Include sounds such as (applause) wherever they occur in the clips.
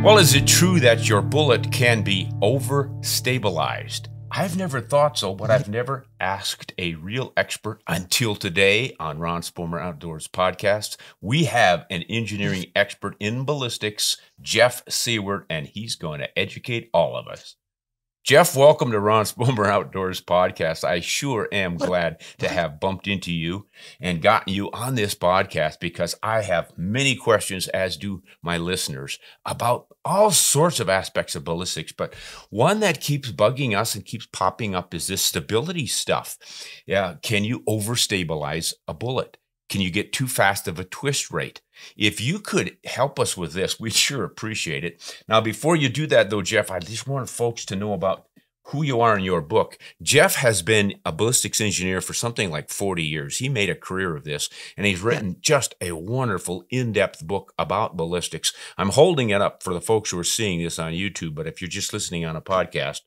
Well, is it true that your bullet can be over stabilized? I've never thought so, but I've never asked a real expert until today on Ron Spomer Outdoors podcast. We have an engineering expert in ballistics, Jeff Siewert, and he's going to educate all of us. Jeff, welcome to Ron Spomer Outdoors podcast. I sure am glad to have bumped into you and gotten you on this podcast because I have many questions, as do my listeners, about all sorts of aspects of ballistics. But one that keeps bugging us and keeps popping up is this stability stuff. Yeah, can you overstabilize a bullet? Can you get too fast of a twist rate? If you could help us with this, we'd (laughs) sure appreciate it. Now, before you do that, though, Jeff, I just want folks to know about who you are in your book. Jeff has been a ballistics engineer for something like 40 years. He made a career of this, and he's written just a wonderful, in depth book about ballistics. I'm holding it up for the folks who are seeing this on YouTube, but if you're just listening on a podcast,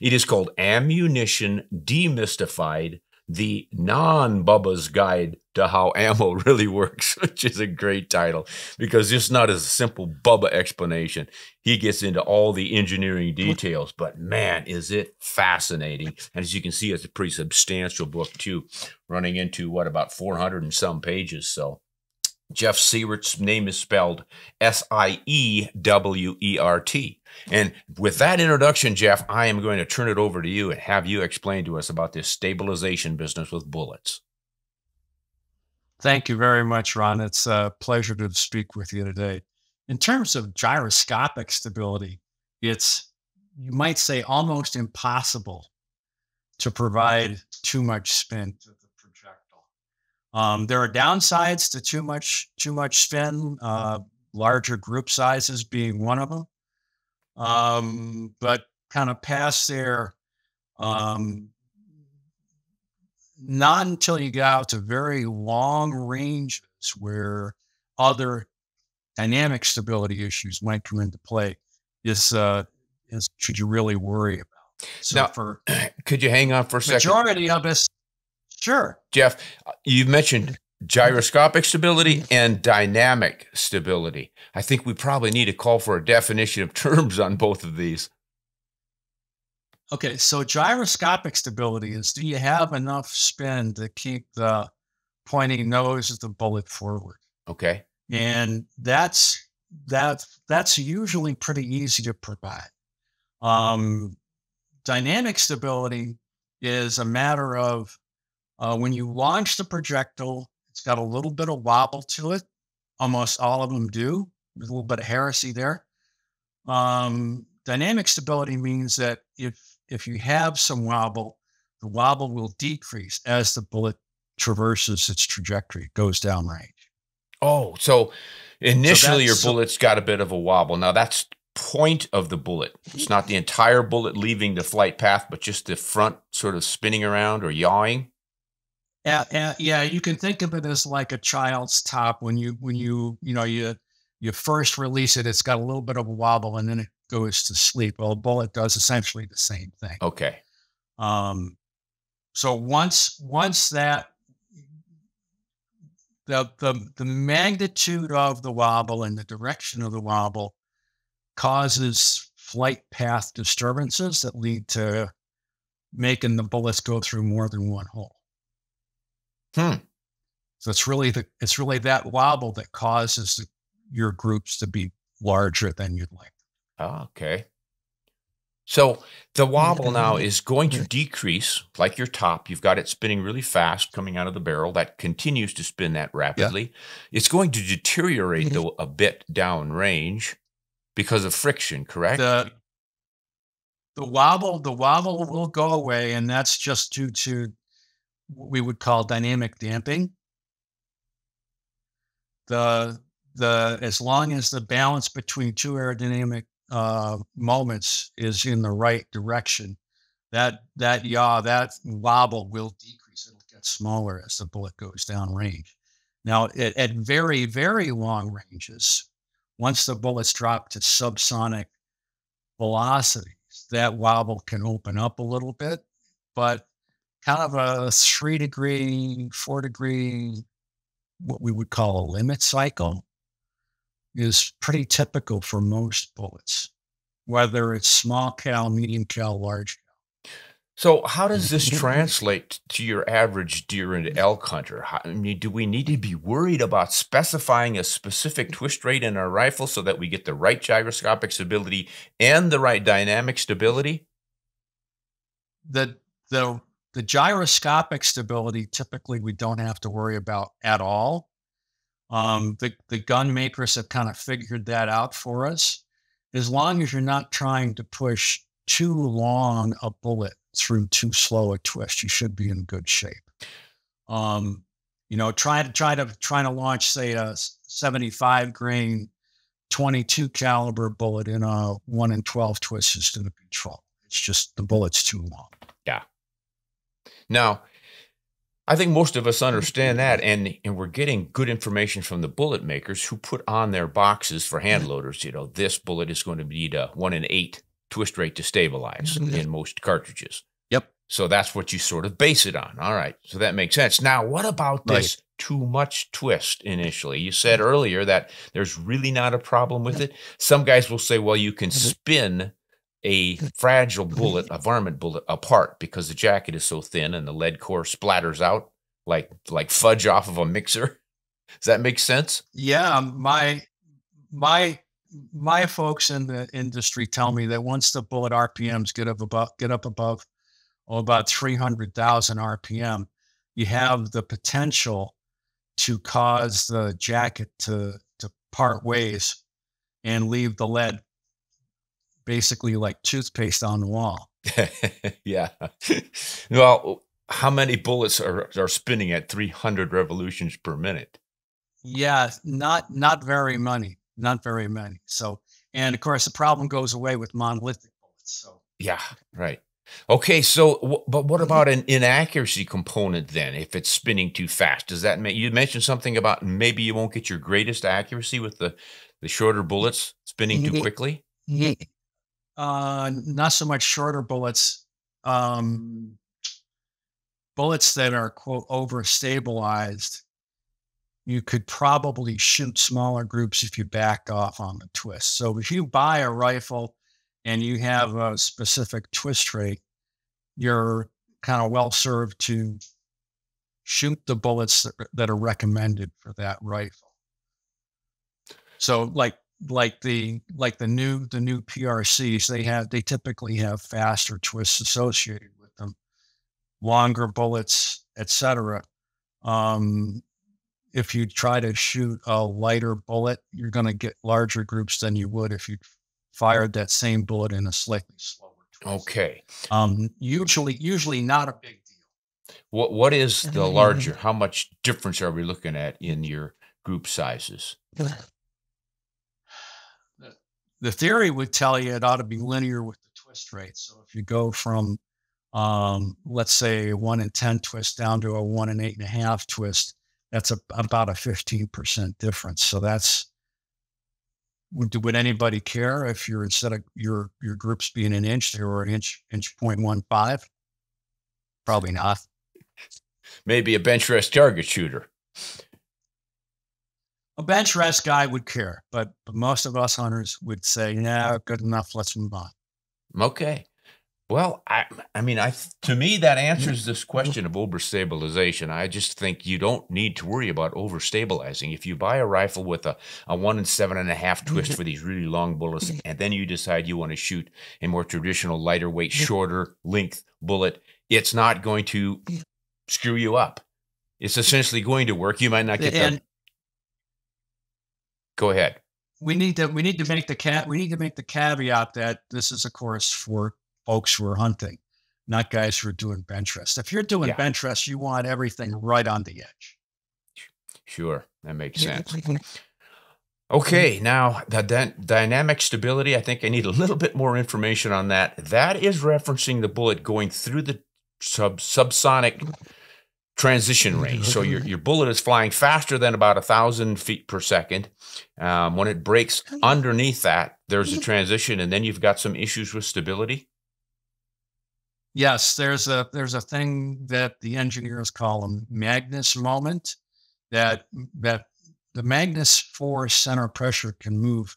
it is called Ammunition Demystified the non Bubba's Guide to How Ammo (laughs) Really Works, which is a great title because it's not a simple Bubba explanation. He gets into all the engineering details, but man, is it fascinating. And as you can see, it's a pretty substantial book, too, running into what about 400 and some pages. So Jeff Siewert's name is spelled S I E W E R T. And with that introduction, Jeff, I am going to turn it over to you and have you explain to us about this stabilization business with bullets. Thank you very much, Ron. It's a pleasure to speak with you today. In terms of gyroscopic stability, it's, you might say, almost impossible to provide too much spin to. Um, there are downsides to too much too much spin, uh, larger group sizes being one of them. Um, but kind of past there, um, not until you get out to very long ranges where other dynamic stability issues might come into play is uh, is should you really worry about. So now, for (clears throat) could you hang on for a second? Majority of us, sure. Jeff, uh, you mentioned gyroscopic stability and dynamic stability. I think we probably need to call for a definition of (laughs) terms on both of these. Okay, so gyroscopic stability is do you have enough spin to keep the pointing nose of the bullet forward? Okay. And that's that that's usually pretty easy to provide. Um, dynamic stability is a matter of uh, when you launch the projectile, it's got a little bit of wobble to it. Almost all of them do. There's a little bit of heresy there. Um, dynamic stability means that if if you have some wobble, the wobble will decrease as the bullet traverses its trajectory, goes down range. Oh, so initially so your bullet's got a bit of a wobble. Now that's point of the bullet. It's not the entire bullet leaving the flight path, but just the front sort of spinning around or yawing. Yeah, yeah, you can think of it as like a child's top when you when you you know you you first release it, it's got a little bit of a wobble, and then it goes to sleep. Well, a bullet does essentially the same thing. Okay. Um, so once once that the the the magnitude of the wobble and the direction of the wobble causes flight path disturbances that lead to making the bullets go through more than one hole. Hmm. So it's really the it's really that wobble that causes your groups to be larger than you'd like. Oh, okay. So the wobble now is going to decrease, like your top. You've got it spinning really fast coming out of the barrel. That continues to spin that rapidly. Yeah. It's going to deteriorate though a bit downrange because of friction. Correct. The, the wobble, the wobble will go away, and that's just due to what we would call dynamic damping. The the as long as the balance between two aerodynamic uh, moments is in the right direction, that that yaw that wobble will decrease. It'll get smaller as the bullet goes down range. Now, at, at very very long ranges, once the bullets drop to subsonic velocities, that wobble can open up a little bit, but kind of a three degree, four degree, what we would call a limit cycle. is pretty typical for most bullets, whether it's small cal, medium cal, large cal. so, how does this (laughs) translate to your average deer and elk hunter? How, I mean, do we need to be worried about specifying a specific twist rate in our rifle so that we get the right gyroscopic stability and the right dynamic stability? The the the gyroscopic stability typically we don't have to worry about at all. Um, the the gun makers have kind of figured that out for us. As long as you're not trying to push too long a bullet through too slow a twist, you should be in good shape. Um, you know, try to try to trying to launch, say, a 75 grain 22 caliber bullet in a one in 12 twist is going to be trouble. It's just the bullet's too long. Now, I think most of us mm-hmm. understand that, and, and we're getting good information from the bullet makers who put on their boxes for hand mm-hmm. loaders. You know, this bullet is going to need a one in eight twist rate to stabilize mm-hmm. in most cartridges. Yep. So that's what you sort of base it on. All right. So that makes sense. Now, what about this right. too much twist initially? You said earlier that there's really not a problem with it. Some guys will say, well, you can spin a fragile bullet, a varmint bullet, apart because the jacket is so thin and the lead core splatters out like like fudge off of a mixer. Does that make sense? Yeah, um, my my my folks in the industry tell me that once the bullet RPMs get up above get up above oh, about 300,000 RPM, you have the potential to cause the jacket to to part ways and leave the lead basically like toothpaste on the wall. (laughs) yeah. well, how many bullets are, are spinning at 300 revolutions per minute? Yeah, not not very many not very many. So, and of course, the problem goes away with monolithic bullets. So, yeah, right. Okay, so but what mm-hmm. about an inaccuracy component then? If it's spinning too fast, does that mean you mentioned something about maybe you won't get your greatest accuracy with the the shorter bullets spinning too quickly? Uh, not so much shorter bullets. Um, bullets that are quote over stabilized you could probably shoot smaller groups if you backed off on the twist. So if you buy a rifle and you have a specific twist rate, you're kind of well served to shoot the bullets that are recommended for that rifle. So like like the like the new the new PRCs, they have they typically have faster twists associated with them, longer bullets, etc. Um, if you try to shoot a lighter bullet, you're going to get larger groups than you would if you fired that same bullet in a slightly slower. Twist. Okay. Um, usually, usually not a big deal. What What is the larger? How much difference are we looking at in your group sizes? (laughs) The theory would tell you it ought to be linear with the twist rate. So if you go from, um, let's say, one in ten twist down to a one in eight and a half twist, that's a, about a 15% difference. So that's, would, would anybody care if you're instead of your, your groups being an inch, they were an inch, inch point one five? Probably not. Maybe a bench rest target shooter. A bench rest guy would care, but, but most of us hunters would say, yeah, good enough. Let's move on. Okay. Well, I, I mean, I to me that answers this question of overstabilization. I just think you don't need to worry about overstabilizing. If you buy a rifle with a, a one and seven and a half twist for these really long bullets, mm-hmm. and then you decide you want to shoot a more traditional, lighter weight, shorter length bullet, it's not going to screw you up. It's essentially going to work. You might not get and. Go ahead. We need to we need to make the cat we need to make the caveat that this is of course for folks who are hunting, not guys who are doing bench rest. If you're doing yeah. bench rest, you want everything right on the edge. Sure, that makes sense. (laughs) Okay, now the dynamic stability, I think I need a little bit more information on that. That is referencing the bullet going through the sub subsonic transition range. So your, your bullet is flying faster than about a thousand feet per second. Um, when it breaks underneath that, there's a transition, and then you've got some issues with stability? Yes, there's a there's a thing that the engineers call a Magnus moment that that the Magnus force center pressure can move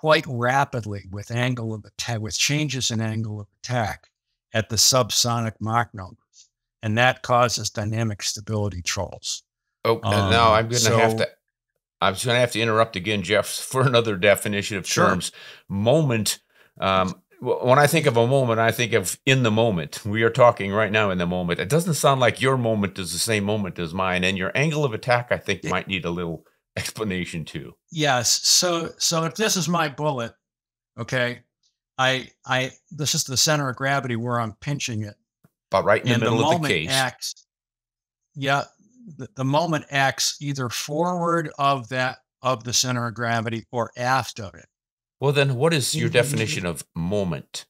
quite rapidly with angle of attack, with changes in angle of attack at the subsonic Mach numbers, and that causes dynamic stability troubles. Oh, um, now I'm going to so, have to. I'm going to have to interrupt again, Jeff, (laughs) for another definition of sure. terms. Moment. Um, when I think of a moment, I think of in the moment. We are talking right now in the moment. It doesn't sound like your moment is the same moment as mine, and your angle of attack, I think, might need a little (laughs) explanation too. Yes. So so if this is my bullet, okay, I I this is the center of gravity where I'm pinching it. But right in the middle the of the case. Acts, yeah, the, the moment acts either forward of that of the center of gravity or aft of it. Well, then, what is your mm-hmm. definition of moment?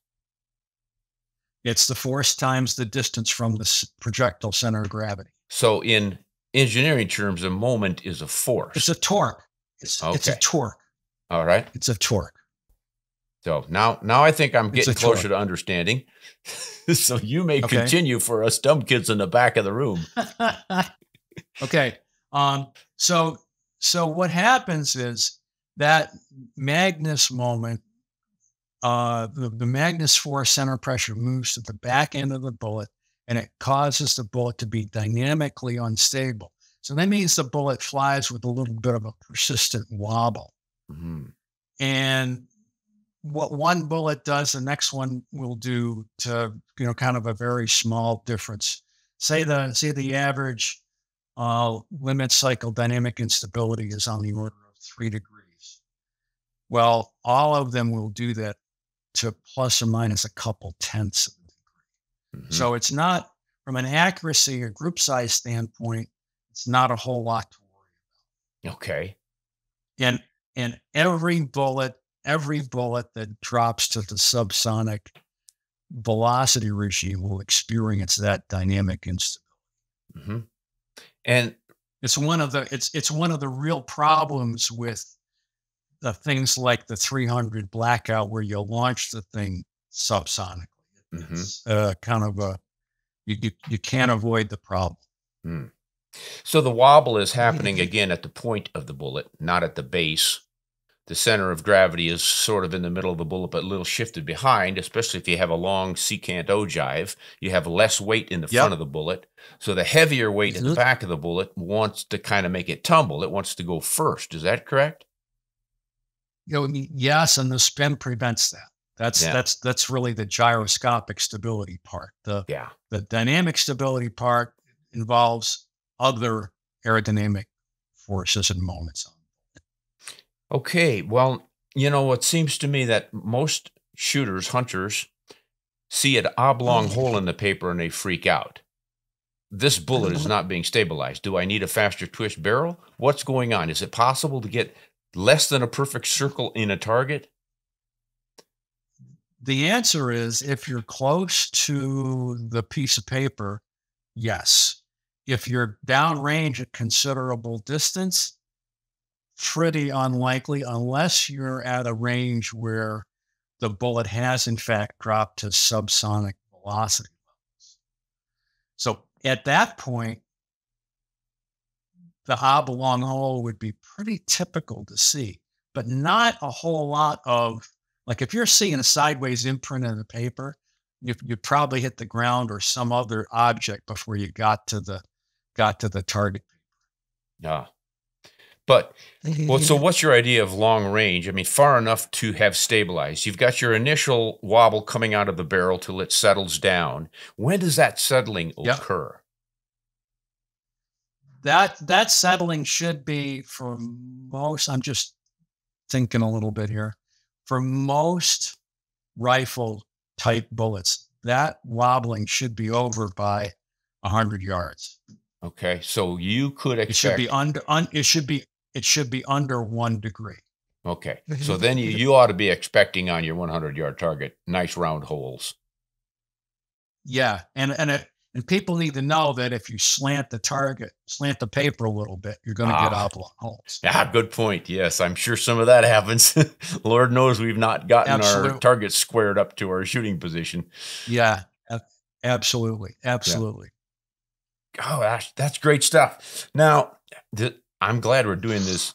It's the force times the distance from the projectile center of gravity. So, in engineering terms, a moment is a force. It's a torque. It's, okay. it's a torque. All right. It's a torque. So now, now I think I'm getting closer torque. to understanding. (laughs) so you may okay. continue for us dumb kids in the back of the room. (laughs) okay. Um. So, so what happens is that Magnus moment, uh, the, the Magnus force center pressure moves to the back end of the bullet and it causes the bullet to be dynamically unstable. So that means the bullet flies with a little bit of a persistent wobble. Mm-hmm. And what one bullet does, the next one will do to, you know, kind of a very small difference. Say the say the average uh, limit cycle dynamic instability is on the order of three degrees. Well, all of them will do that to plus or minus a couple tenths of Mm-hmm. So it's not from an accuracy or group size standpoint, it's not a whole lot to worry about. Okay. And and every bullet, every bullet that drops to the subsonic velocity regime will experience that dynamic instability. Mm-hmm. And it's one of the it's it's one of the real problems with the things like the 300 blackout where you launch the thing subsonically. Mm-hmm. It's uh, kind of a you, you you can't avoid the problem. Mm. So the wobble is happening (laughs) again at the point of the bullet, not at the base. The center of gravity is sort of in the middle of the bullet, but a little shifted behind, especially if you have a long secant ogive. You have less weight in the yep. front of the bullet. So the heavier weight mm-hmm. at the back of the bullet wants to kind of make it tumble. It wants to go first. Is that correct? You know, yes, and the spin prevents that. That's yeah. that's that's really the gyroscopic stability part. The yeah. the dynamic stability part involves other aerodynamic forces and moments. Okay, well, you know, it seems to me that most shooters, hunters, see an oblong mm. hole in the paper and they freak out. This bullet is (laughs) not being stabilized. Do I need a faster twist barrel? What's going on? Is it possible to get less than a perfect circle in a target? The answer is if you're close to the piece of paper, yes. If you're downrange at a considerable distance, pretty unlikely unless you're at a range where the bullet has in fact dropped to subsonic velocity levels. So at that point, the oblong hole would be pretty typical to see, but not a whole lot of like if you're seeing a sideways imprint in the paper, you you probably hit the ground or some other object before you got to the got to the target. Yeah. But (laughs) well, so what's your idea of long range? I mean, far enough to have stabilized. You've got your initial wobble coming out of the barrel till it settles down. When does that settling yep. occur? That that settling should be for most. I'm just thinking a little bit here for most rifle type bullets, that wobbling should be over by 100 yards. Okay, so you could expect it should be under un, it should be it should be under 1 degree. Okay. (laughs) So then you, you ought to be expecting on your 100 yard target nice round holes. Yeah, and and it, and people need to know that if you slant the target, slant the paper a little bit, you're going to ah, get oblong holes. Yeah, good point. Yes, I'm sure some of that happens. (laughs) Lord knows we've not gotten absolutely. our targets squared up to our shooting position. Yeah, absolutely, absolutely. Yeah. Oh, that's, that's great stuff. Now, the, I'm glad we're doing this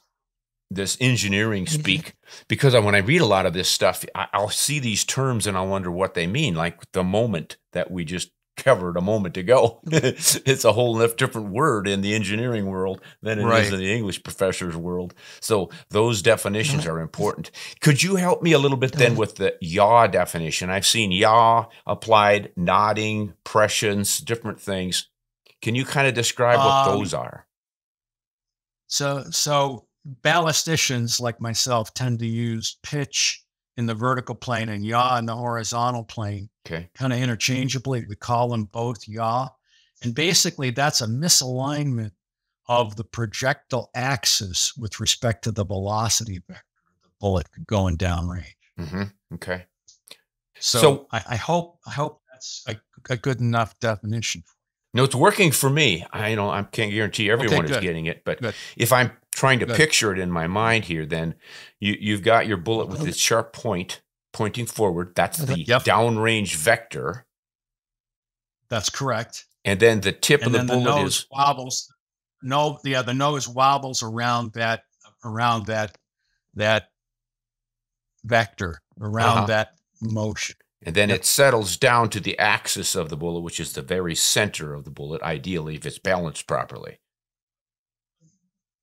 this engineering Mm-hmm. speak because I, when I read a lot of this stuff, I, I'll see these terms and I'll wonder what they mean. Like the moment that we just covered a moment ago, (laughs) it's a whole different word in the engineering world than it is Right. in the English professor's world. So those definitions are important. Could you help me a little bit then with the yaw definition? I've seen yaw applied, nodding, precessions, different things. Can you kind of describe what Um, those are? So, so ballisticians like myself tend to use pitch in the vertical plane and yaw in the horizontal plane, Okay. kind of interchangeably. We call them both yaw. And basically, that's a misalignment of the projectile axis with respect to the velocity vector of the bullet going downrange. hmm Okay. So, So- I, I hope I hope that's a, a good enough definition. No, it's working for me. I you know I can't guarantee everyone is getting it, but Good. if I'm trying to Good. picture it in my mind here, then you you've got your bullet with its sharp point pointing forward. That's the Yep. downrange vector, That's correct. and then the tip and of the then the bullet nose is wobbles. No, yeah, the nose wobbles around that around that that vector around Uh-huh. that motion. And then Yep. it settles down to the axis of the bullet, which is the very center of the bullet. Ideally, if it's balanced properly.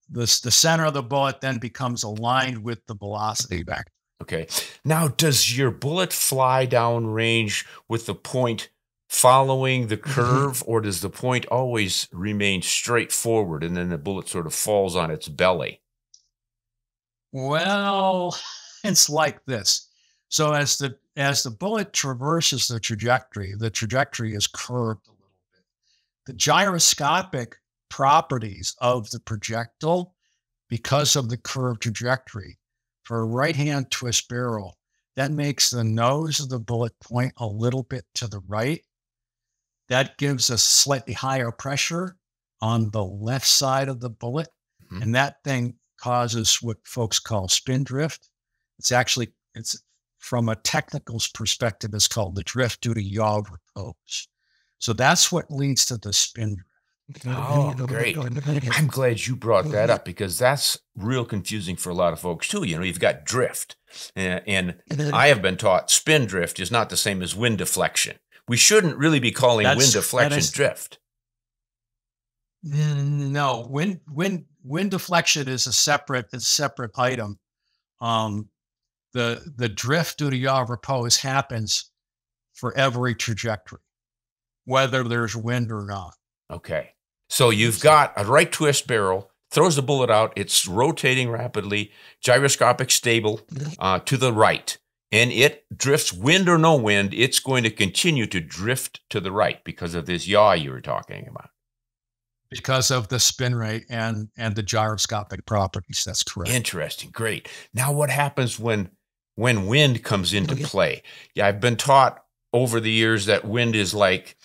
The the center of the bullet then becomes aligned with the velocity vector. Okay. Now, does your bullet fly down range with the point following the (laughs) mm-hmm. curve, or does the point always remain straight forward and then the bullet sort of falls on its belly? Well, (sighs) it's like this. So as the as the bullet traverses the trajectory, the trajectory is curved a little bit. The gyroscopic properties of the projectile, because of the curved trajectory, for a right-hand twist barrel, that makes the nose of the bullet point a little bit to the right. That gives a slightly higher pressure on the left side of the bullet. Mhm. And that thing causes what folks call spin drift. It's actually, it's from a technical perspective, it's called the drift due to yaw repose. So that's what leads to the spin drift. Oh, great. I'm glad you brought that up because that's real confusing for a lot of folks too. You know, you've got drift, and, and I have been taught spin drift is not the same as wind deflection. We shouldn't really be calling That's- wind deflection is- drift. No, wind wind wind deflection is a separate it's a separate item. Um, the the drift due to yaw repose happens for every trajectory, whether there's wind or not. Okay. So you've got a right twist barrel, throws the bullet out. It's rotating rapidly, gyroscopic stable uh, to the right. And it drifts, wind or no wind, it's going to continue to drift to the right because of this yaw you were talking about. because of the spin rate and and the gyroscopic properties. That's correct. Interesting. Great. Now what happens when when wind comes into Okay. play? Yeah, I've been taught over the years that wind is like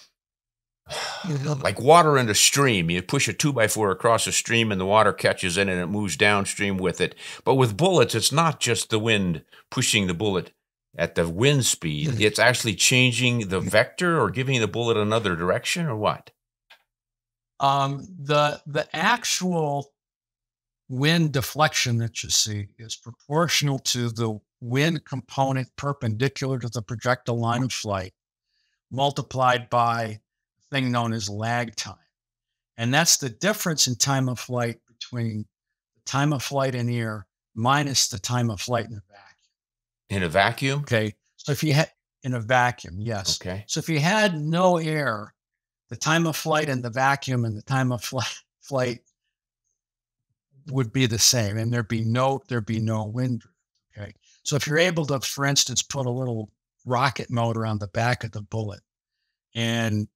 like water in a stream. You push a two by four across a stream and the water catches in and it moves downstream with it. But with bullets, it's not just the wind pushing the bullet at the wind speed. It's actually changing the vector or giving the bullet another direction or what? Um, the the actual wind deflection that you see is proportional to the wind component perpendicular to the projectile line of flight multiplied by a thing known as lag time. And that's the difference in time of flight between the time of flight in air minus the time of flight in a vacuum. In a vacuum? Okay. So if you had in a vacuum, yes. Okay. So if you had no air, the time of flight in the vacuum and the time of flight, flight would be the same, and there'd be no there'd be no wind. So if you're able to, for instance, put a little rocket motor on the back of the bullet and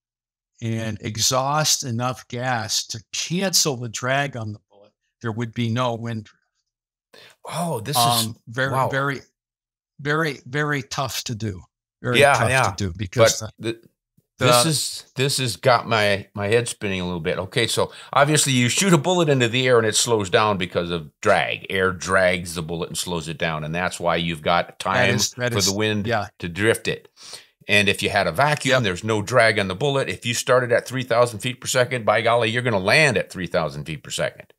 and exhaust enough gas to cancel the drag on the bullet, there would be no wind drift. Oh, this is Um, very, wow. very, very, very tough to do. Very Yeah, tough yeah. to do because but the, th- this the- is this has got my my head spinning a little bit. Okay, so obviously you shoot a bullet into the air and it slows down because of drag. Air drags the bullet and slows it down, and that's why you've got time is- that for is- the wind yeah, to drift it. And if you had a vacuum, Yep. there's no drag on the bullet. If you started at 3,000 feet per second, by golly, you're going to land at 3,000 feet per second.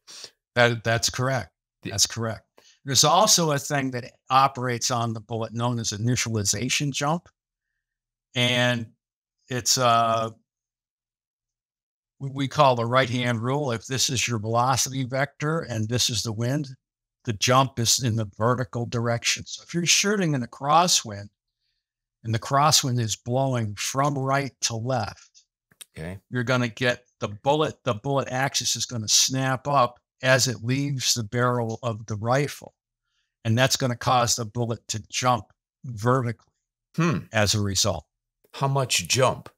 That that's correct. That's correct. There's also a thing that operates on the bullet known as initialization jump. And it's uh we call the right hand rule. If this is your velocity vector and this is the wind, the jump is in the vertical direction. So if you're shooting in a crosswind and the crosswind is blowing from right to left, okay, you're going to get the bullet, the bullet axis is going to snap up as it leaves the barrel of the rifle. And that's going to cause the bullet to jump vertically hmm. as a result. How much jump?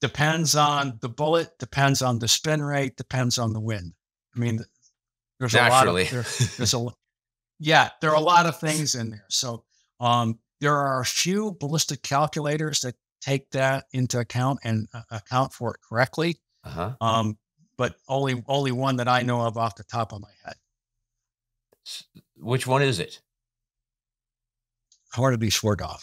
Depends on the bullet, depends on the spin rate, depends on the wind. I mean, there's Naturally. a lot of, there, there's a, yeah, there are a lot of things in there. So, um, there are a few ballistic calculators that take that into account and uh, account for it correctly. Uh-huh. Um, but only only one that I know of off the top of my head. Which one is it? Hard to Hornady 4DOF.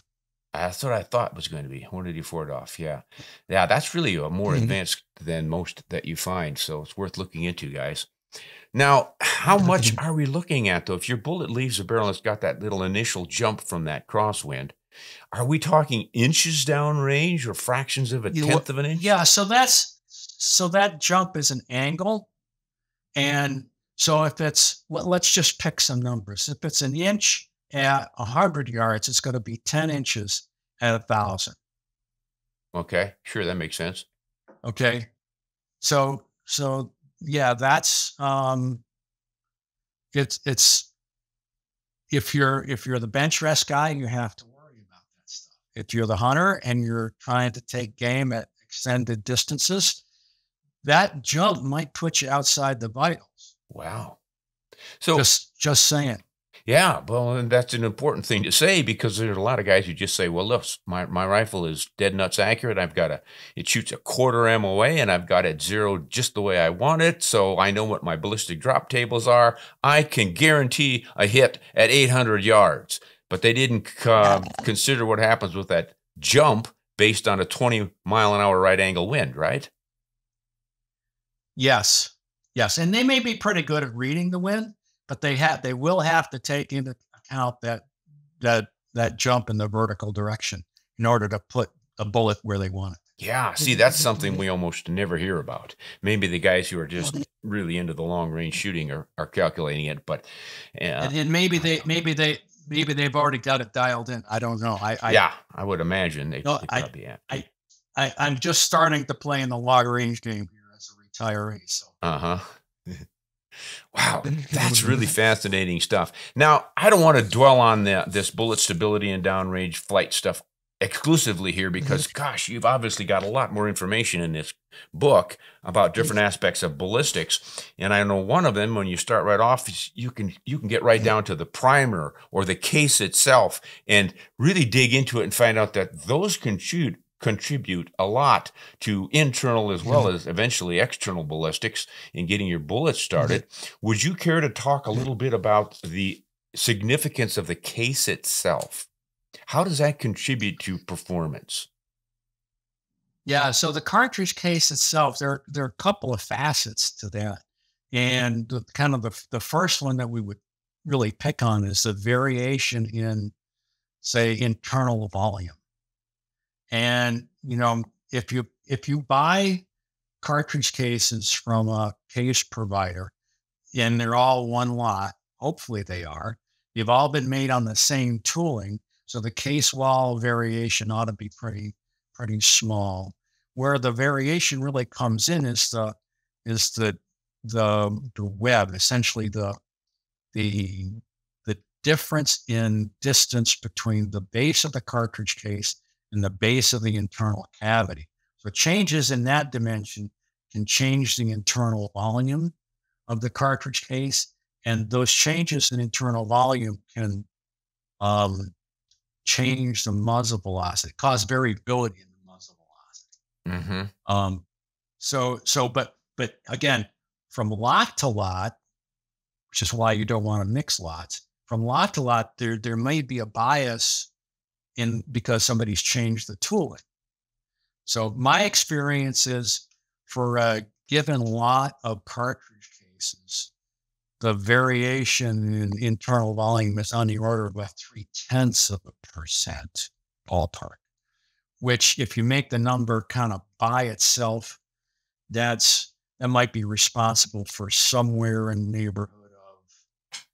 That's what I thought was going to be Hornady 4DOF. Yeah, yeah, that's really a more mm-hmm. advanced than most that you find, so it's worth looking into, guys. Now, how much are we looking at though? If your bullet leaves the barrel, it's got that little initial jump from that crosswind. Are we talking inches down range or fractions of a tenth of an inch? Yeah, so that's so that jump is an angle. And so if it's, let's just pick some numbers. If it's an inch at 100 yards, it's going to be 10 inches at a 1,000. Okay, sure, that makes sense. Okay. So, so yeah, that's, um, it's, it's, if you're, if you're the bench rest guy, you have to worry about that stuff. If you're the hunter and you're trying to take game at extended distances, that jump might put you outside the vitals. Wow. So just just saying. Yeah, well, and that's an important thing to say because there's a lot of guys who just say, "Well, look, my, my rifle is dead nuts accurate. I've got a it shoots a quarter MOA, and I've got it zeroed just the way I want it, so I know what my ballistic drop tables are. I can guarantee a hit at 800 yards." But they didn't uh, consider what happens with that jump based on a 20 mile an hour right angle wind, right? Yes. Yes. And they may be pretty good at reading the wind, but they have they will have to take into account that that that jump in the vertical direction in order to put a bullet where they want it. Yeah, see, that's something we almost never hear about. Maybe the guys who are just really into the long range shooting are, are calculating it, but uh, and, and, maybe they maybe they maybe they've already got it dialed in. I don't know. I, I yeah, I would imagine they, no, they probably I, I, I I'm just starting to play in the long range game here as a retiree. So. Uh huh. (laughs) Wow, that's really fascinating stuff. Now, I don't want to dwell on the, this bullet stability and downrange flight stuff exclusively here because, mm-hmm. gosh, you've obviously got a lot more information in this book about different aspects of ballistics. And I know one of them, when you start right off, you can you can get right down to the primer or the case itself and really dig into it and find out that those can shoot contribute a lot to internal as well mm-hmm. as eventually external ballistics in getting your bullets started. Mm-hmm. Would you care to talk a little bit about the significance of the case itself? How does that contribute to performance? Yeah, so the cartridge case itself, there, there are a couple of facets to that. And the, kind of the, the first one that we would really pick on is the variation in, say, internal volume. And, you know, if you if you buy cartridge cases from a case provider and they're all one lot, hopefully they are, you've all been made on the same tooling. So the case wall variation ought to be pretty, pretty small. Where the variation really comes in is the is the the the web, essentially the the the difference in distance between the base of the cartridge case in the base of the internal cavity. So changes in that dimension can change the internal volume of the cartridge case. And those changes in internal volume can um, change the muzzle velocity, cause variability in the muzzle velocity. Mm-hmm. Um, so, so, but, but again, from lot to lot, which is why you don't want to mix lots. From lot to lot, there there may be a bias in because somebody's changed the tooling. So my experience is for a given lot of cartridge cases, the variation in internal volume is on the order of about three tenths of a percent ballpark, which if you make the number kind of by itself, that's that might be responsible for somewhere in the neighborhood of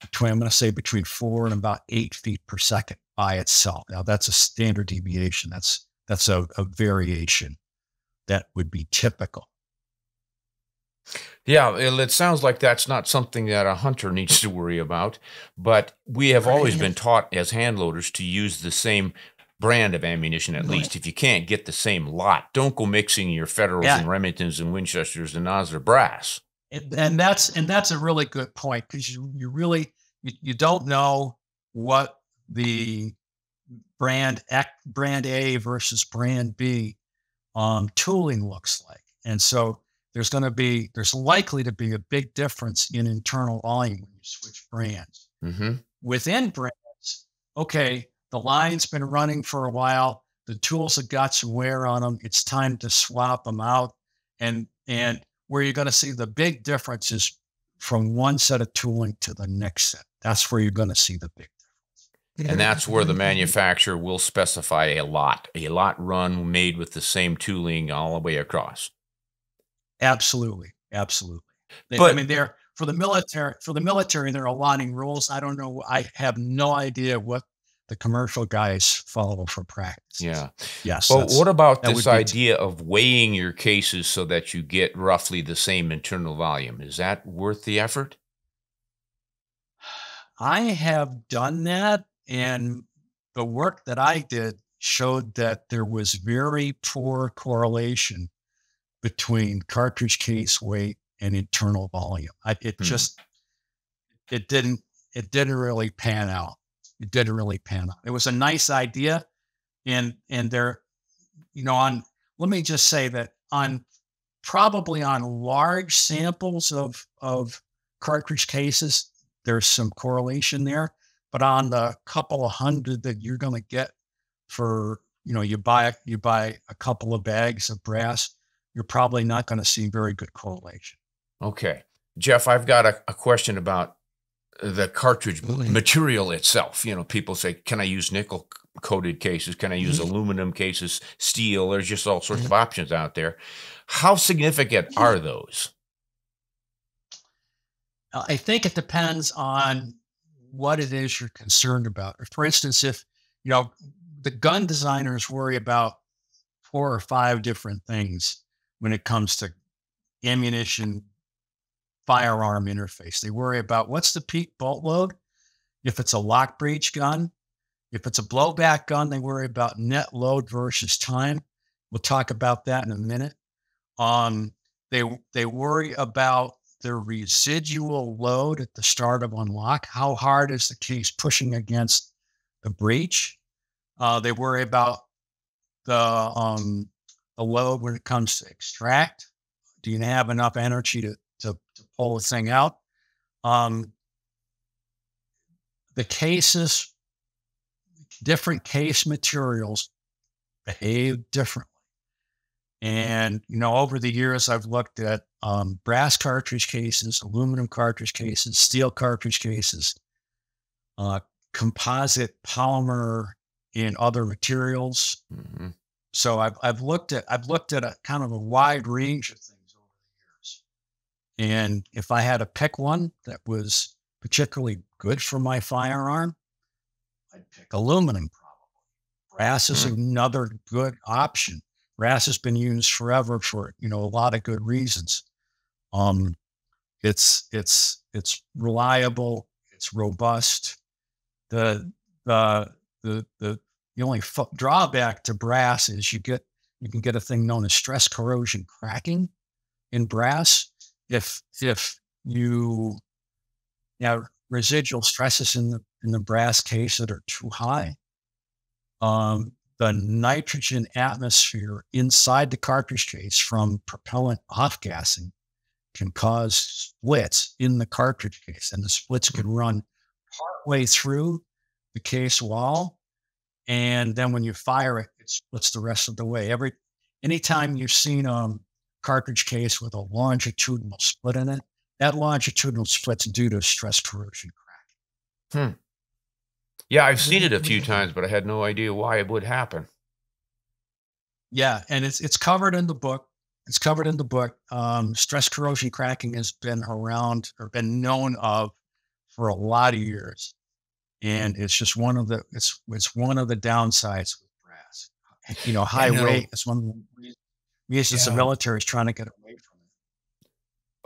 between I'm going to say between four and about eight feet per second by itself. Now that's a standard deviation. That's that's a, a variation that would be typical. Yeah, it sounds like that's not something that a hunter needs to worry about. But we have always been taught as hand loaders to use the same brand of ammunition, at least. If you can't get the same lot, don't go mixing your Federals yeah. and Remingtons and Winchesters and Nosler brass. And, and that's and that's a really good point because you you really you, you don't know what the brand brand A versus brand B um, tooling looks like, and so there's going to be there's likely to be a big difference in internal volume when you switch brands. Mm-hmm. Within brands, okay, the line's been running for a while. The tools have got some wear on them. It's time to swap them out. And and where you're going to see the big difference is from one set of tooling to the next set. That's where you're going to see the big. And that's where the manufacturer will specify a lot, a lot run made with the same tooling all the way across. Absolutely, absolutely. They, but, I mean, they're for the military. For the military, they're aligning rules. I don't know. I have no idea what the commercial guys follow for practice. Yeah. Yes. Well, what about this idea of weighing your cases so that you get roughly the same internal volume? Is that worth the effort? I have done that, and the work that I did showed that there was very poor correlation between cartridge case weight and internal volume. I, it hmm. just it didn't it didn't really pan out. It didn't really pan out. It was a nice idea, and and there, you know, on let me just say that on probably on large samples of of cartridge cases, there's some correlation there. But on the couple of hundred that you're going to get for you know you buy you buy a couple of bags of brass you're probably not going to see very good correlation. Okay. Jeff, I've got a, a question about the cartridge material itself. You know, people say, can I use nickel coated cases? Can I use mm-hmm. aluminum cases, steel? There's just all sorts mm-hmm. of options out there. How significant are those? I think it depends on what it is you're concerned about. For instance, if, you know, the gun designers worry about four or five different things when it comes to ammunition firearm interface. They worry about what's the peak bolt load. If it's a lock breech gun, if it's a blowback gun, they worry about net load versus time. We'll talk about that in a minute. Um, they they worry about the residual load at the start of unlock. How hard is the case pushing against the breach? Uh, they worry about the um, a load when it comes to extract? Do you have enough energy to, to, to pull the thing out? Um, the cases, different case materials behave differently. And, you know, over the years, I've looked at um, brass cartridge cases, aluminum cartridge cases, steel cartridge cases, uh, composite polymer in other materials. Mm-hmm. So I've I've looked at I've looked at a kind of a wide range of things over the years. And if I had to pick one that was particularly good for my firearm, I'd pick aluminum probably. Brass is mm-hmm. another good option. Brass has been used forever for, you know, a lot of good reasons. Um it's it's it's reliable, it's robust. The the the the the only drawback to brass is you get you can get a thing known as stress corrosion cracking in brass if if you have residual stresses in the in the brass case that are too high. Um, the nitrogen atmosphere inside the cartridge case from propellant off gassing can cause splits in the cartridge case, and the splits can run partway through the case wall and then when you fire it, it splits the rest of the way. Every anytime you've seen a cartridge case with a longitudinal split in it. That longitudinal split's due to stress corrosion crack. Hmm. Yeah, I've seen it a few times, but I had no idea why it would happen. Yeah, and it's it's covered in the book. It's covered in the book. Um, stress corrosion cracking has been around or been known of for a lot of years, and it's just one of the it's it's one of the downsides with brass. You know, high weight. It's one of the reasons yeah. the military is trying to get away from.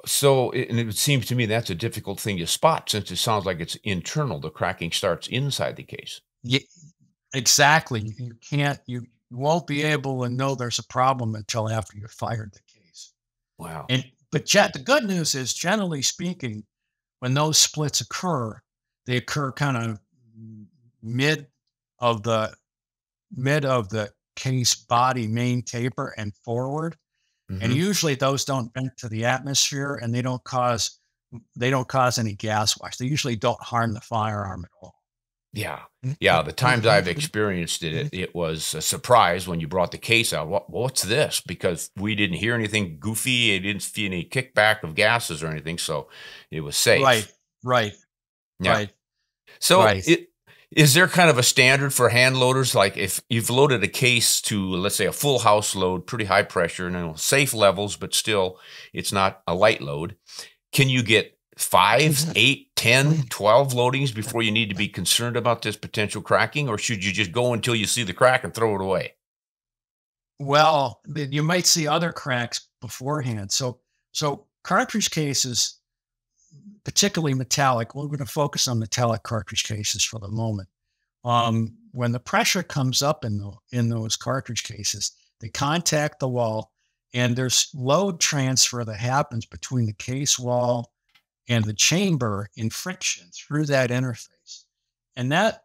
So, and it seems to me that's a difficult thing to spot since it sounds like it's internal. The cracking starts inside the case. Yeah, exactly. You can't you you won't be able to know there's a problem until after you've fired the case. Wow. And but Jet, the good news is generally speaking, when those splits occur, they occur kind of mid of the mid of the case body main taper and forward. Mm-hmm. And usually those don't vent to the atmosphere and they don't cause they don't cause any gas wash. They usually don't harm the firearm at all. Yeah. Mm-hmm. Yeah. The times I've experienced it, it, it, was a surprise when you brought the case out. What, what's this? Because we didn't hear anything goofy. It didn't see any kickback of gases or anything. So it was safe. Right. Right. Yeah. Right. So right. It, is there kind of a standard for hand loaders? Like if you've loaded a case to, let's say, a full house load, pretty high pressure, and you know, safe levels, but still it's not a light load. Can you get five, eight, ten, twelve loadings before you need to be concerned about this potential cracking? Or should you just go until you see the crack and throw it away? Well, you might see other cracks beforehand. So, so cartridge cases, particularly metallic, we're going to focus on metallic cartridge cases for the moment. Um, when the pressure comes up in the, in those cartridge cases, they contact the wall, and there's load transfer that happens between the case wall and the chamber in friction through that interface. And that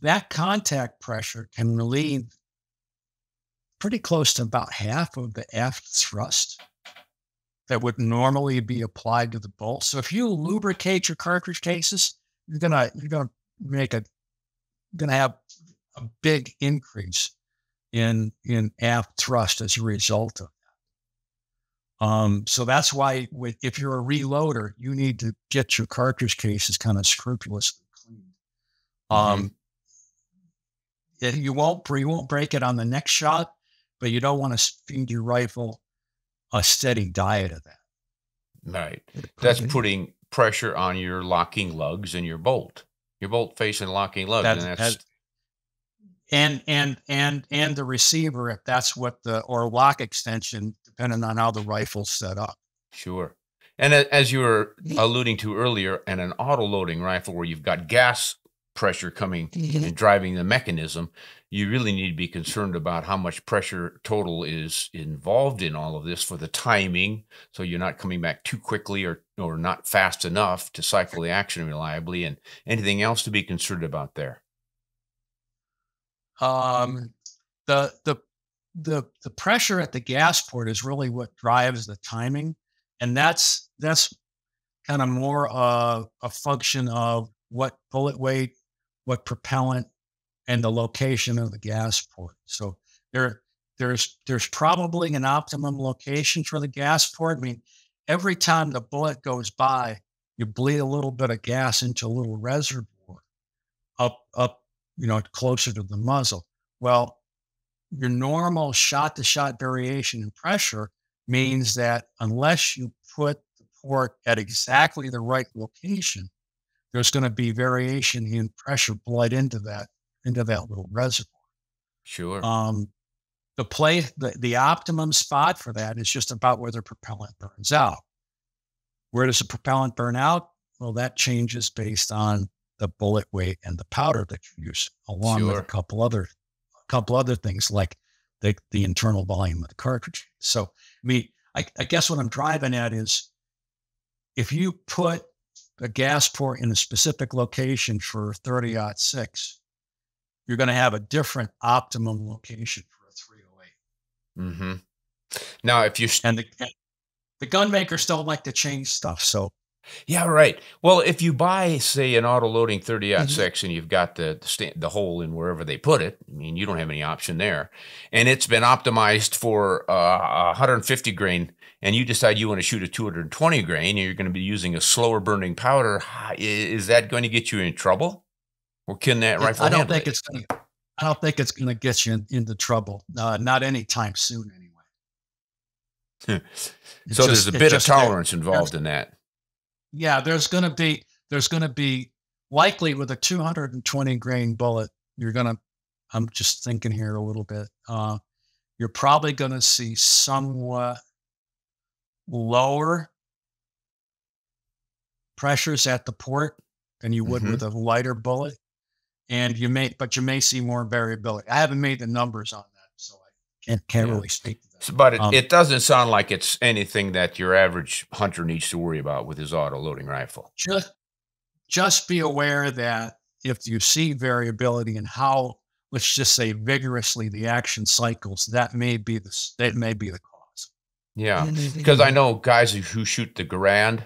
that contact pressure can relieve pretty close to about half of the aft thrust that would normally be applied to the bolt. So if you lubricate your cartridge cases, you're gonna you're gonna make a gonna have a big increase in in aft thrust as a result of that. um, so that's why with, if you're a reloader, you need to get your cartridge cases kind of scrupulously cleaned. Um, mm-hmm. you won't you won't break it on the next shot, but you don't want to feed your rifle a steady diet of that. Right. That's putting pressure on your locking lugs and your bolt. Your bolt facing locking lugs, that's, and that's and and and and the receiver if that's what the or lock extension depending on how the rifle's set up. Sure. And as you were alluding to earlier, and an auto loading rifle where you've got gas pressure coming mm-hmm. and driving the mechanism, you really need to be concerned about how much pressure total is involved in all of this for the timing. So you're not coming back too quickly or, or not fast enough to cycle the action reliably. And anything else to be concerned about there? Um, the the the the pressure at the gas port is really what drives the timing, and that's that's kind of more uh, a function of what bullet weight, what propellant, and the location of the gas port. So there there's there's probably an optimum location for the gas port. I mean, every time the bullet goes by, you bleed a little bit of gas into a little reservoir up up you know closer to the muzzle. Well, your normal shot to shot variation in pressure means that unless you put the port at exactly the right location, there's going to be variation in pressure bled into that into that little reservoir. Sure. Um, the play the, the optimum spot for that is just about where the propellant burns out. Where does the propellant burn out? Well, that changes based on the bullet weight and the powder that you use, along sure. with a couple other a couple other things like the, the internal volume of the cartridge. So, I mean, I, I guess what I'm driving at is if you put a gas port in a specific location for 30 six, you're going to have a different optimum location for a 308. Mm-hmm. Now, if you and the, the gun makers don't like to change stuff, so Yeah, right. Well, if you buy, say, an auto loading 30 mm-hmm. 6 and you've got the, the hole in wherever they put it, I mean, you don't have any option there, and it's been optimized for uh, 150 grain, and you decide you want to shoot a 220 grain, and you're going to be using a slower burning powder, is that going to get you in trouble? Or can that rifle? I don't think it? it's going to. I don't think it's going to get you in, into trouble. Uh, not anytime soon, anyway. (laughs) so just, there's a bit of tolerance involved in that yeah, there's going to be there's going to be likely with a 220 grain bullet, you're going to. I'm just thinking here a little bit. Uh, you're probably going to see somewhat lower pressures at the port than you would mm-hmm. with a lighter bullet, and you may, but you may see more variability. I haven't made the numbers on that, so I can't, can't yeah. really speak to that. but it, um, it doesn't sound like it's anything that your average hunter needs to worry about with his auto loading rifle. Just, just be aware that if you see variability in how, let's just say, vigorously the action cycles, that may be the that may be the cause. Yeah, because I know guys who shoot the Garand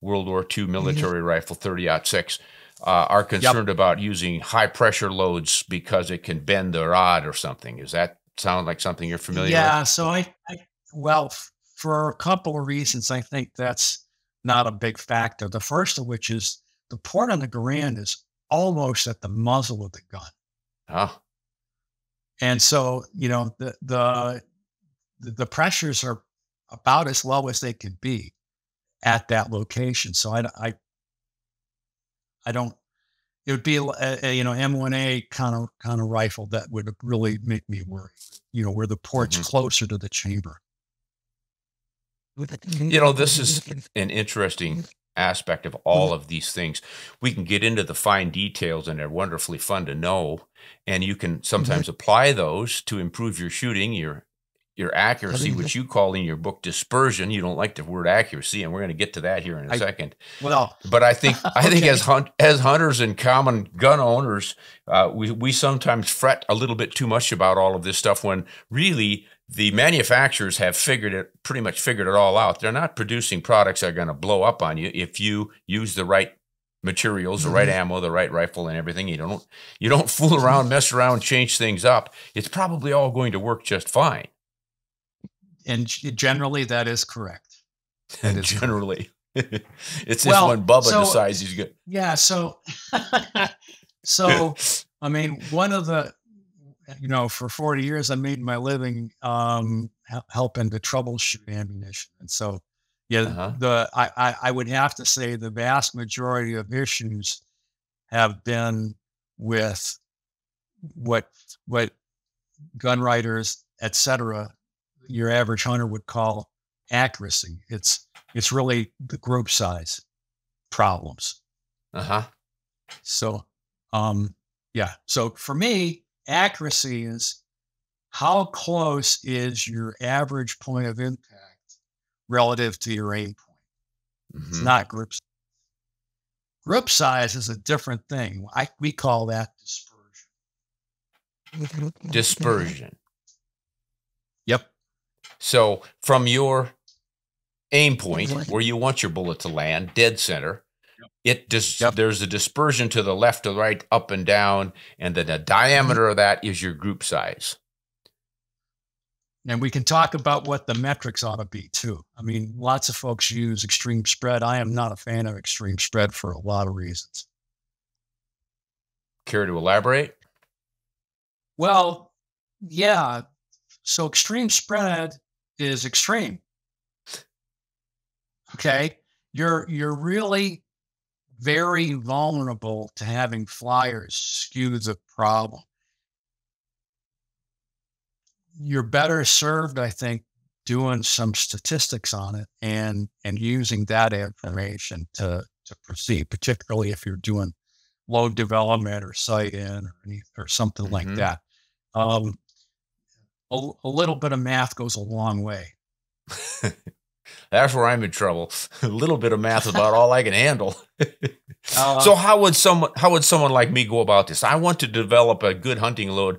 World War II mm-hmm. military rifle 30 six. Uh, are concerned yep. about using high pressure loads because it can bend the rod or something. Does that sound like something you're familiar yeah, with? so I, I well, for a couple of reasons, I think that's not a big factor. The first of which is the port on the Garand is almost at the muzzle of the gun. Oh. And so, you know, the, the, the pressures are about as low as they could be at that location. So I, I, I don't it would be a, a, you know M1A kind of kind of rifle that would really make me worry. You know, where the port's mm-hmm. closer to the chamber. You know, this (laughs) is an interesting aspect of all of these things. We can get into the fine details and they're wonderfully fun to know. And you can sometimes mm-hmm. apply those to improve your shooting, your your accuracy, which you call in your book dispersion. You don't like the word accuracy, and we're going to get to that here in a I, second. Well, but I think (laughs) I think as hunt as hunters and common gun owners, uh, we we sometimes fret a little bit too much about all of this stuff when really the manufacturers have figured it pretty much figured it all out. They're not producing products that are going to blow up on you if you use the right materials, the right mm-hmm. ammo, the right rifle, and everything. You don't you don't (laughs) fool around, mess around, change things up. It's probably all going to work just fine and generally that is correct. (laughs) That is generally, correct. (laughs) it's well, just when Bubba so, decides he's good. Yeah. So, (laughs) so I mean, one of the, you know, for 40 years, I made my living um, helping to troubleshoot ammunition, and so yeah, uh-huh. the I, I I would have to say the vast majority of issues have been with what what gun writers, et cetera, your average hunter would call accuracy. It's it's really the group size problems. Uh huh. So, um, yeah. So for me, accuracy is how close is your average point of impact relative to your aim point. Mm-hmm. It's not group. Size. Group size is a different thing. I, we call that dispersion. Dispersion. So from your aim point where you want your bullet to land, dead center, it dis- yep. there's a dispersion to the left to the right, up and down, and then the diameter of that is your group size. And we can talk about what the metrics ought to be too. I mean, lots of folks use extreme spread. I am not a fan of extreme spread for a lot of reasons. Care to elaborate? Well, yeah. So extreme spread is extreme. Okay. You're you're really very vulnerable to having flyers skew the problem. You're better served, I think, doing some statistics on it and and using that information to to proceed, particularly if you're doing load development or site in or any, or something mm-hmm. like that. Um, a, a little bit of math goes a long way. (laughs) That's where I'm in trouble. (laughs) a little bit of math is about all I can handle. (laughs) uh, so how would someone how would someone like me go about this? I want to develop a good hunting load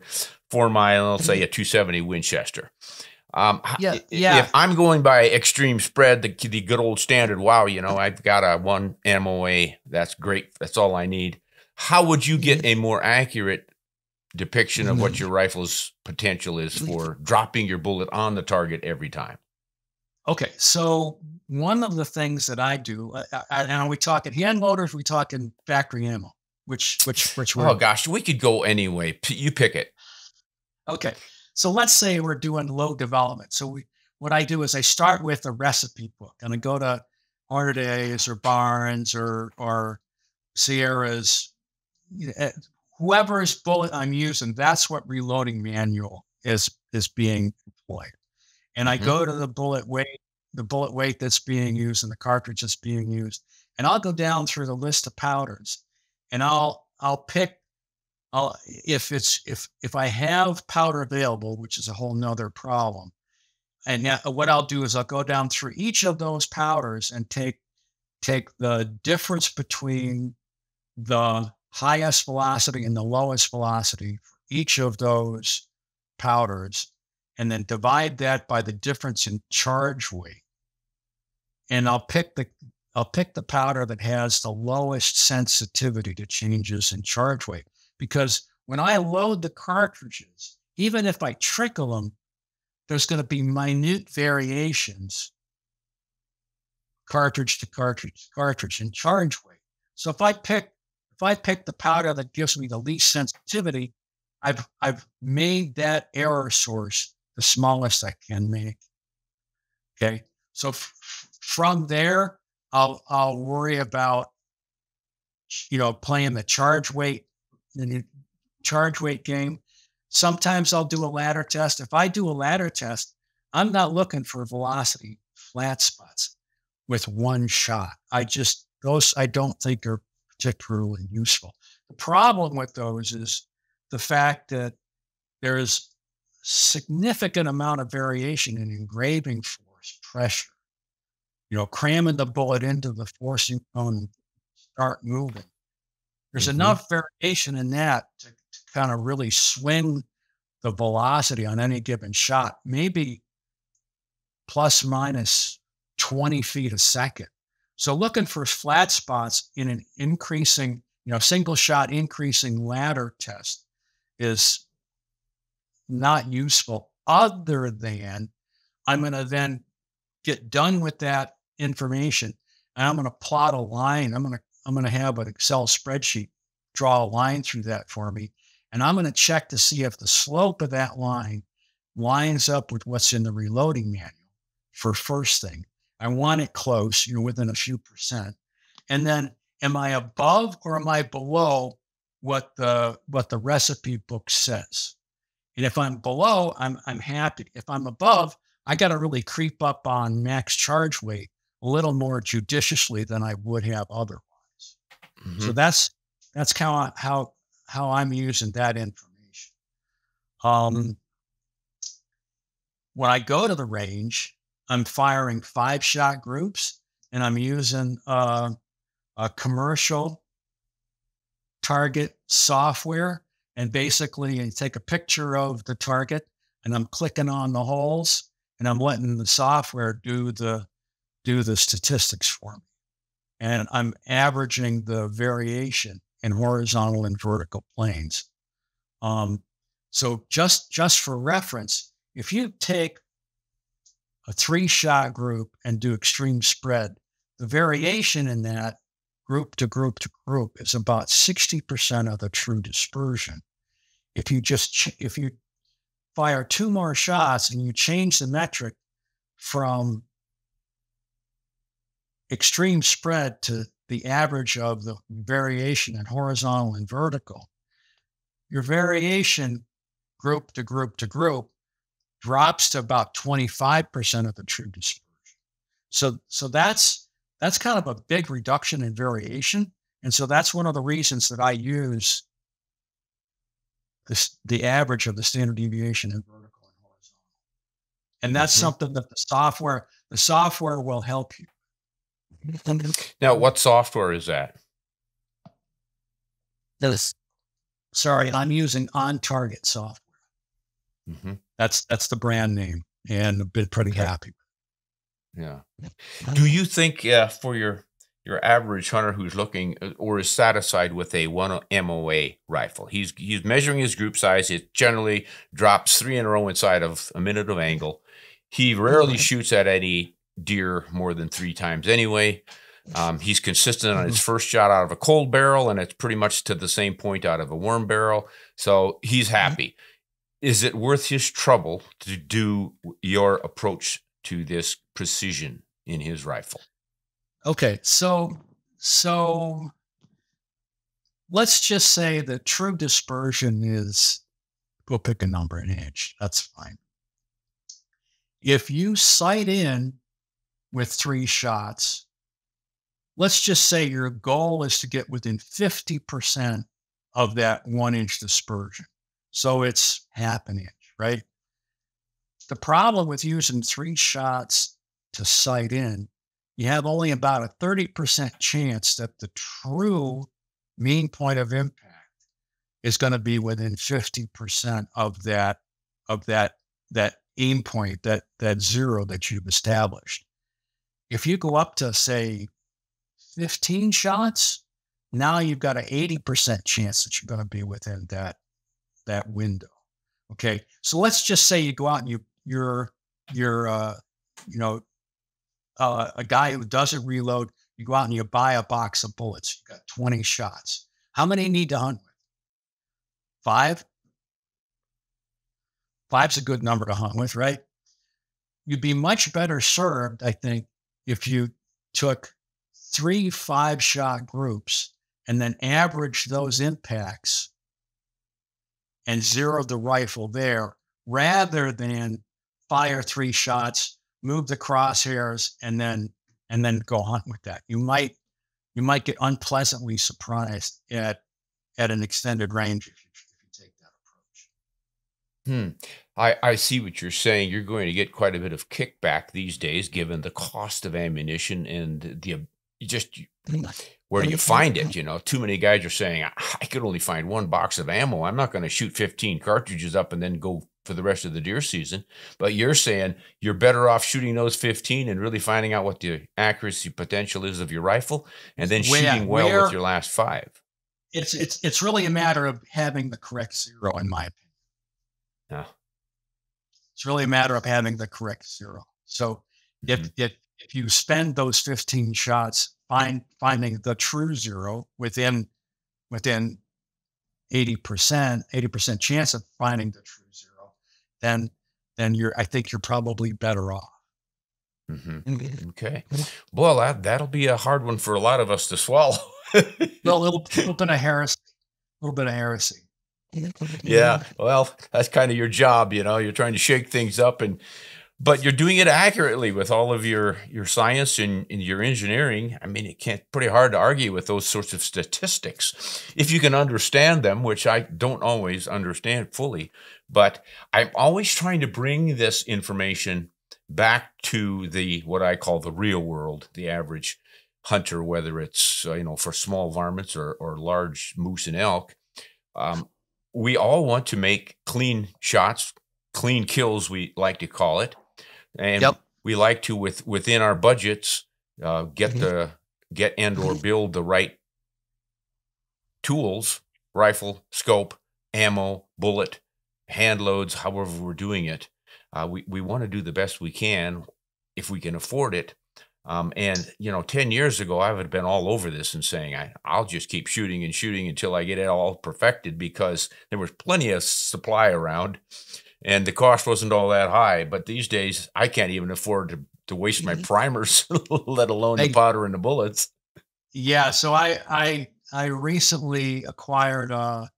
for my let's say a 270 Winchester. Um, yeah, yeah. If I'm going by extreme spread, the the good old standard, wow, you know, I've got a one MOA. That's great. That's all I need. How would you get a more accurate depiction of what mm-hmm. your rifle's potential is for dropping your bullet on the target every time? Okay, so one of the things that I do, uh, and we talking hand loaders, we talking factory ammo, which which which. Oh gosh, we could go anyway. You pick it. Okay, so let's say we're doing low development. So we, what I do is I start with a recipe book, and I go to Hornady or Barnes or or Sierra's, eh, whoever's bullet I'm using. That's what reloading manual is is being employed and I mm-hmm. go to the bullet weight, the bullet weight that's being used and the cartridge that's being used, and I'll go down through the list of powders, and I'll I'll pick, I'll if it's if if I have powder available, which is a whole nother problem, and now what I'll do is I'll go down through each of those powders and take take the difference between the highest velocity and the lowest velocity for each of those powders and then divide that by the difference in charge weight. And I'll pick the I'll pick the powder that has the lowest sensitivity to changes in charge weight because when I load the cartridges, even if I trickle them, there's going to be minute variations cartridge to cartridge, cartridge in charge weight. So if I pick if I pick the powder that gives me the least sensitivity, I've I've made that error source the smallest I can make. Okay. So f- from there, I'll, I'll worry about, you know, playing the charge weight, the charge weight game. Sometimes I'll do a ladder test. If I do a ladder test, I'm not looking for velocity flat spots with one shot. I just, those I don't think are particularly useful. The problem with those is the fact that there is significant amount of variation in engraving force, pressure. You know, cramming the bullet into the forcing cone and start moving. There's mm-hmm. enough variation in that to, to kind of really swing the velocity on any given shot, maybe plus minus 20 feet a second. So looking for flat spots in an increasing, you know, single shot increasing ladder test is not useful other than I'm going to then get done with that information and I'm going to plot a line. I'm going to I'm going to have an Excel spreadsheet draw a line through that for me and I'm going to check to see if the slope of that line lines up with what's in the reloading manual for first thing. I want it close, you know, within a few percent. And then am I above or am I below what the what the recipe book says? And if I'm below, I'm I'm happy. If I'm above, I got to really creep up on max charge weight a little more judiciously than I would have otherwise. Mm-hmm. So that's that's how how how I'm using that information. Um, when I go to the range, I'm firing five shot groups, and I'm using uh, a commercial target software and basically I take a picture of the target and I'm clicking on the holes and I'm letting the software do the do the statistics for me. And I'm averaging the variation in horizontal and vertical planes. Um, so just just for reference, if you take a three shot group and do extreme spread, the mm-hmm. variation in that group to group to group is about 60% of the true dispersion. If you just, if you fire two more shots and you change the metric from extreme spread to the average of the variation in horizontal and vertical, your variation group to group to group drops to about 25% of the true dispersion. So, so that's that's kind of a big reduction in variation. And so that's one of the reasons that I use this, the average of the standard deviation in vertical and horizontal. And that's mm-hmm. something that the software, the software will help you. (laughs) Now, what software is that? This. Sorry, I'm using on target software. Mm-hmm. That's that's the brand name. and I've been pretty Okay. happy. Yeah. Do you think uh, for your your average hunter who's looking uh, or is satisfied with a one MOA rifle, he's he's measuring his group size. It generally drops three in a row inside of a minute of angle. He rarely shoots at any deer more than three times anyway. Um, he's consistent on his first shot out of a cold barrel, and it's pretty much to the same point out of a warm barrel. So he's happy. Is it worth his trouble to do your approach to this precision in his rifle? Okay, so so let's just say the true dispersion is we'll pick a number an inch. That's fine. If you sight in with three shots, let's just say your goal is to get within 50% of that one inch dispersion. So it's half an inch, right? The problem with using three shots to sight in you have only about a 30% chance that the true mean point of impact is going to be within 50% of that of that that aim point that that zero that you've established if you go up to say 15 shots now you've got an 80% chance that you're going to be within that that window okay so let's just say you go out and you you're you're uh you know uh, a guy who doesn't reload, you go out and you buy a box of bullets. You got 20 shots. How many need to hunt with? Five? Five's a good number to hunt with, right? You'd be much better served, I think, if you took three five shot groups and then averaged those impacts and zeroed the rifle there rather than fire three shots move the crosshairs and then and then go hunt with that. You might you might get unpleasantly surprised at at an extended range if you, if you take that approach. Hmm. I, I see what you're saying. You're going to get quite a bit of kickback these days, given the cost of ammunition and the you just where do you find it? You know, too many guys are saying I, I could only find one box of ammo. I'm not going to shoot 15 cartridges up and then go for the rest of the deer season. But you're saying you're better off shooting those 15 and really finding out what the accuracy potential is of your rifle, and then Where- shooting well where- with your last five. It's it's it's really a matter of having the correct zero, in my opinion. Yeah. It's really a matter of having the correct zero. So if Mhm. if if you spend those 15 shots find finding the true zero within within 80%, 80% chance of finding the true zero, then then you're I think you're probably better off. Mhm. Okay. Well, that that'll be a hard one for a lot of us to swallow. (laughs) Well, a little, little bit of heresy. A little bit of heresy. yeah. Well, that's kind of your job, you know. You're trying to shake things up and but you're doing it accurately with all of your your science and, and your engineering. I mean, it can't pretty hard to argue with those sorts of statistics if you can understand them, which I don't always understand fully. But I'm always trying to bring this information back to the what I call the real world, the average hunter, whether it's uh, you know for small varmints or or large moose and elk. Um, we all want to make clean shots, clean kills, we like to call it, and Yep. we like to with within our budgets uh, get Mhm. the get and or build the right tools, rifle, scope, ammo, bullet, hand loads, however we're doing it. Uh, we we want to do the best we can if we can afford it. Um, and you know, ten years ago, I would have been all over this and saying, I, "I'll just keep shooting and shooting until I get it all perfected," because there was plenty of supply around, and the cost wasn't all that high. But these days, I can't even afford to to waste my primers, (laughs) let alone the powder and the bullets. Yeah, so I I I recently acquired a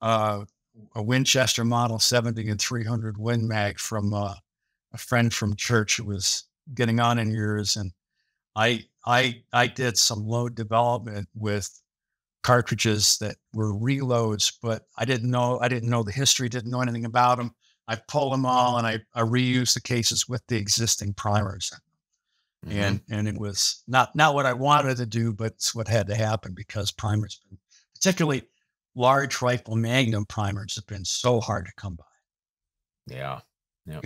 a, a Winchester Model 70 and 300 Win Mag from uh, a friend from church who was getting on in years, and I I I did some load development with cartridges that were reloads, but I didn't know I didn't know the history, didn't know anything about them. I pulled them all and I, I reused the cases with the existing primers Mhm. and and it was not not what I wanted to do, but it's what had to happen because primers, been, particularly large rifle Magnum primers, have been so hard to come by. Yeah. Yeah.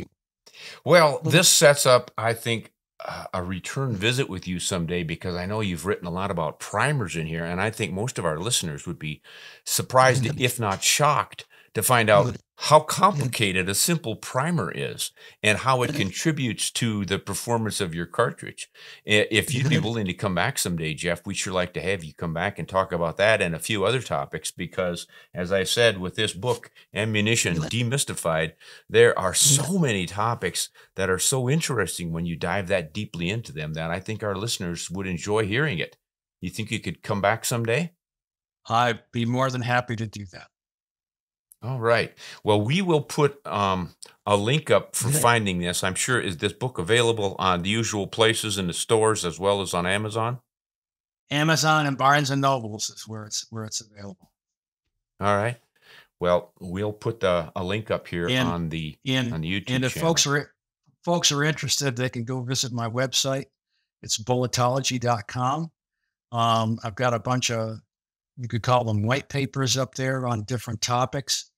Well, this sets up, I think, uh, a return visit with you someday because I know you've written a lot about primers in here, and I think most of our listeners would be surprised, if not shocked, to find out how complicated a simple primer is and how it contributes to the performance of your cartridge. If you'd be willing to come back someday, Jeff, we'd sure like to have you come back and talk about that and a few other topics because, as I said, with this book, Ammunition Demystified, there are so many topics that are so interesting when you dive that deeply into them that I think our listeners would enjoy hearing it. You think you could come back someday? I'd be more than happy to do that. All right. Well, we will put um, a link up for finding this. I'm sure is this book available on the usual places in the stores as well as on Amazon. Amazon and Barnes and Nobles is where it's where it's available. All right. Well, we'll put the, a link up here And- on the And on the YouTube and if channel. folks are folks are interested, they can go visit my website. It's bulletology.com. Um, I've got a bunch of you could call them white papers up there on different topics.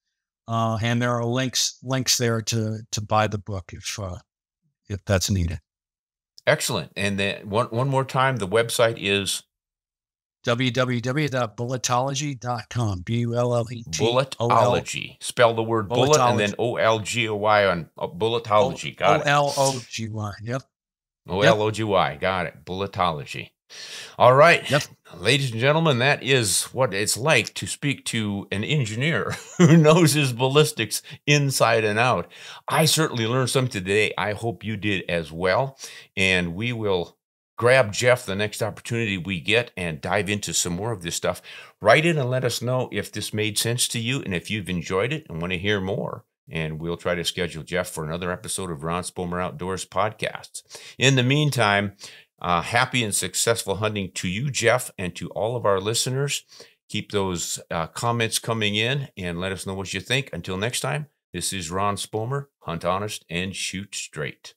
Uh, and there are links links there to to buy the book if uh, if that's needed. Excellent. And then one one more time, the website is www.bulletology.com. B U L L E T O Bulletology. Spell the word bullet and then O L G O Y on uh, Bulletology. Got it. L O G Y. Yep. O L O G Y. Got it. Bulletology. All right. Yep. Ladies and gentlemen, that is what it's like to speak to an engineer (laughs) who knows his ballistics inside and out. I certainly learned something today. I hope you did as well. And we will grab Jeff the next opportunity we get and dive into some more of this stuff. Write in and let us know if this made sense to you and if you've enjoyed it and want to hear more. And we'll try to schedule Jeff for another episode of Ron Spomer Outdoors podcasts. In the meantime, uh, happy and successful hunting to you, Jeff, and to all of our listeners. Keep those uh, comments coming in and let us know what you think. Until next time, this is Ron Spomer. Hunt honest and shoot straight.